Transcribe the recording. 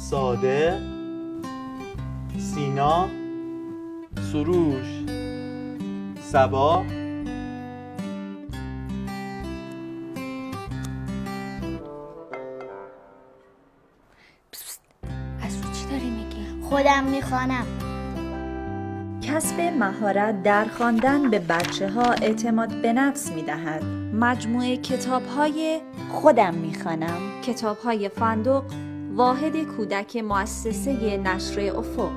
ساده سینا سروش سبا از چی داری میگی؟ خودم می‌خوانم کسب مهارت در خواندن به بچه ها اعتماد به نفس می دهد. مجموعه کتاب های خودم می‌خوانم کتاب های فندق واحد کودک مؤسسه نشر افق.